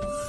You.